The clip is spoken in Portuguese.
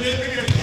Beleza, beleza.